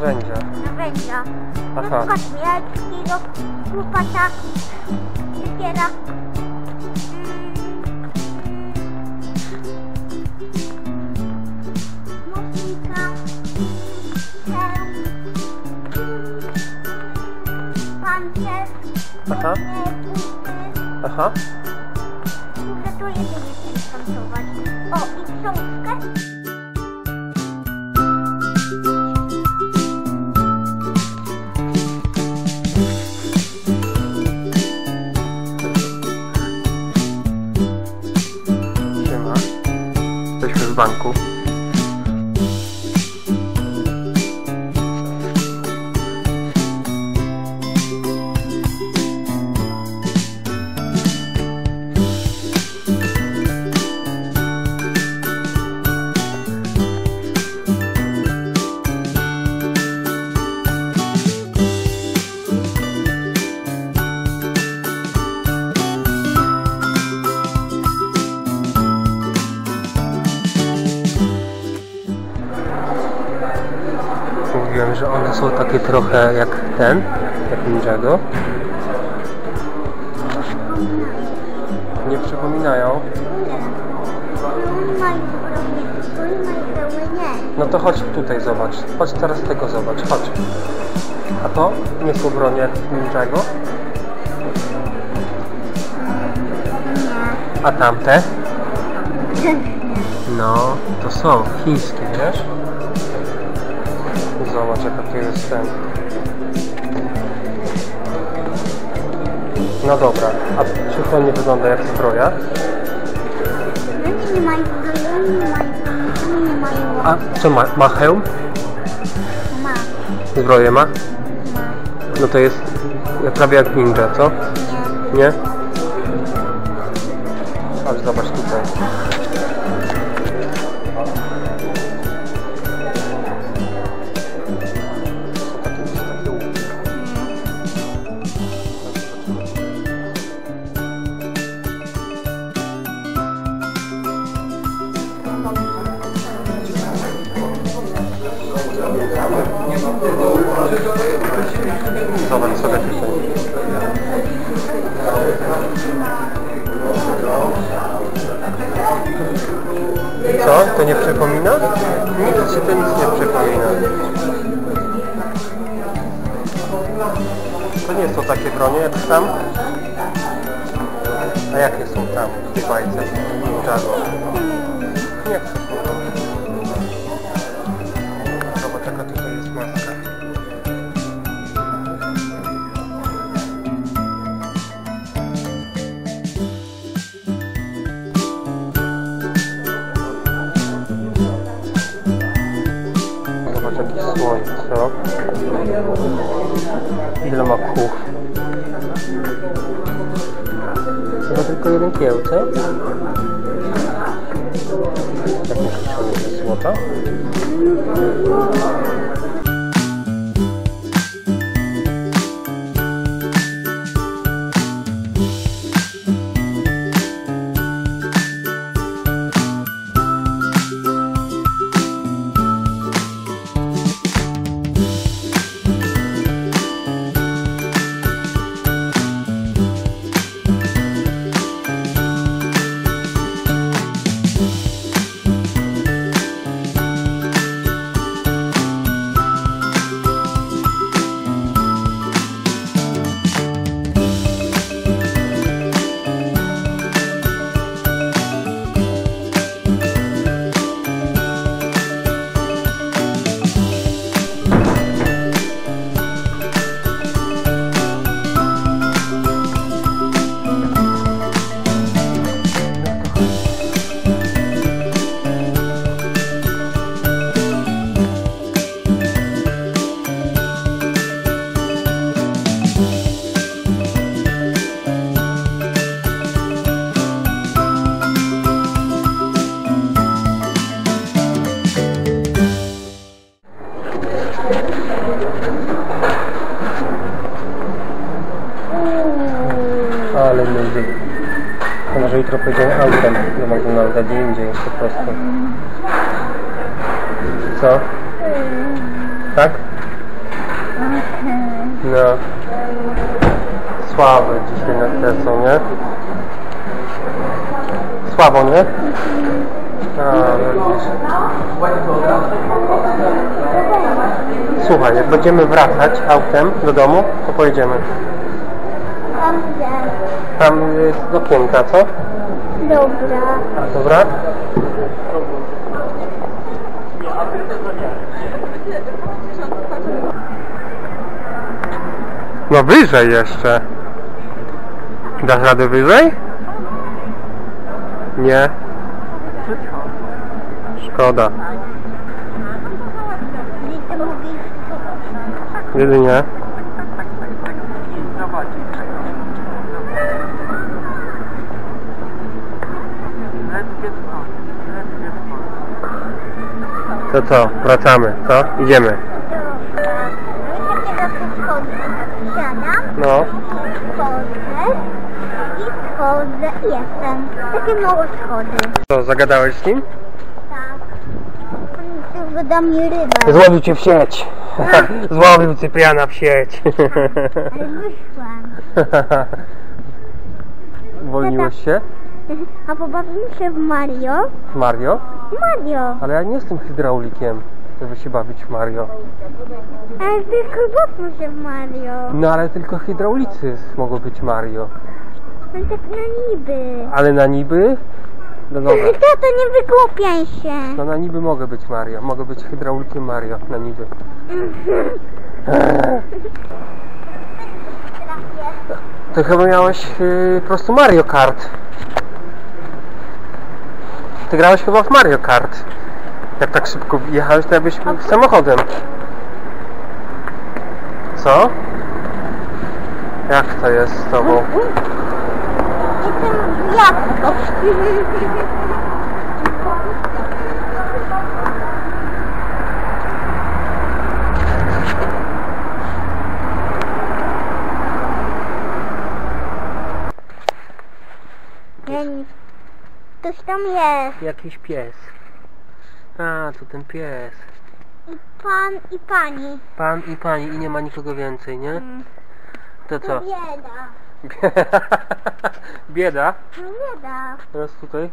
narzędzia. Narzędzia. Na Aha. przykład wielkiego łopata, siekiera. Aha. Aha. Muszę to jedynie skontować. O, i książkę. banco Mówiłem, że one są takie trochę jak ten, jak Ninjago. Nie przypominają. No to chodź tutaj zobacz. Chodź teraz tego zobacz, chodź. A to nie są bronie Ninjago? A tamte? No, to są chińskie, wiesz? Zobacz jaka to jest ten. No dobra, a czy to nie wygląda jak zbroja? Oni nie mają nie mają A co ma? Ma hełm? ma, Zbroję ma? ma, No to jest prawie jak ninja, co? nie. Nie? Co? To nie przypomina? Nic się to nic nie przypomina. To nie są takie bronie jak tam? A jakie są tam w tej bajce? Ninjago. Ile ma kół? Chyba tylko jeden myślisz, że on jest złota? Ale lubię. To może jutro pójdziemy autem do McDonalda, gdzie indziej po prostu. co? Tak? No. Słabe dzisiaj na są, nie? Słabo, nie? A, widzisz. Słuchaj, jak będziemy wracać autem do domu, to pojedziemy. Dobrze. Tam jest do piętra, co? Dobra. A, dobra? No wyżej jeszcze. Dasz radę wyżej? Nie. Szkoda. Jedynie. To co? Wracamy, co? Idziemy. dobra. No No. wchodzę i wchodzę i jestem. Takie małe schody. Co, zagadałeś z nim? Tak. On wyda mi rybę. Złowił cię w sieć. Złowił Cypriana w sieć. Ale wyszłam. Uwolniłeś się? A pobawimy się w Mario? Mario? Mario. Ale ja nie jestem hydraulikiem, żeby się bawić w Mario. Ale tylko bawmy się w Mario. No ale tylko hydraulicy mogą być Mario. No tak na niby. Ale na niby? No dobra. Tato, nie wygłupiaj się. No na niby mogę być Mario. Mogę być hydraulikiem Mario na niby. Ty chyba miałeś yy, po prostu Mario Kart. Ty grałeś chyba w Mario Kart. Jak tak szybko jechałeś, to jakbyś samochodem. Co? Jak to jest z tobą? Jestem jabłko. Ej, Ktoś tam jest. Jakiś pies. A, to ten pies. I pan i pani. Pan i pani i nie ma nikogo więcej, nie? Mm. To co? bieda. Bieda. No bieda. Teraz tutaj.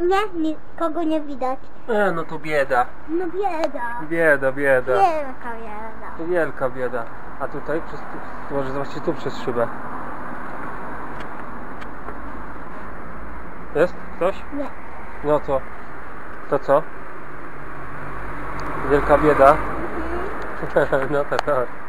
Nie, nikogo nie widać. E, no to bieda. No bieda. Bieda, bieda. Wielka bieda. To wielka bieda. A tutaj przez może zobaczcie tu przez szybę. Jest ktoś? Nie. No to. To co? Wielka bieda. No to tak.